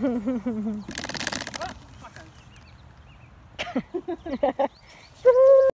oh,